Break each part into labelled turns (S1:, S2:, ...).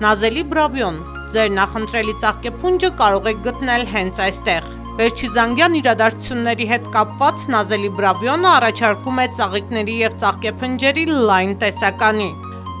S1: Նազելի բրավիոն։ Ձեր նախընտրելի ծաղկեփունջը կարող եք գտնել հենց այստեղ։ Վերջիզանգյան իրադարձությունների հետ կապված Նազելի բրավիոնը առաջարկում է ծաղիկների եւ ծաղկեփնջերի լայն տեսականի։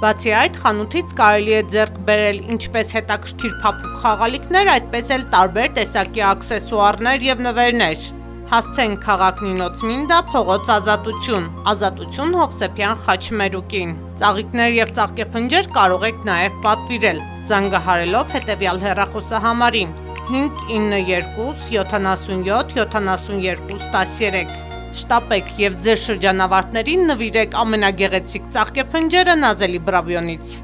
S1: Բացի այդ, խանութից կարելի է ձեռք բերել ինչպես հետաքրքիր փափուկ խաղալիքներ, այդպես էլ տարբեր տեսակի աքսեսուարներ եւ նվերներ։ Հասցեն քաղաքնինոց Մինդա փողոց Ազատություն։ Ազատություն Հովսեփյան խաչմերուկին։ Ծաղիկներ եւ ծաղկեփնջեր կարող եք նաեւ պատվիրել զանգահարելով հետեւյալ հեռախոսահամարին 592 77 72 13 Շտապեք եւ ձեր շրջանավարտներին նվիրեք ամենագեղեցիկ ծաղկեփնջերը Նազելի Բրավյոնից։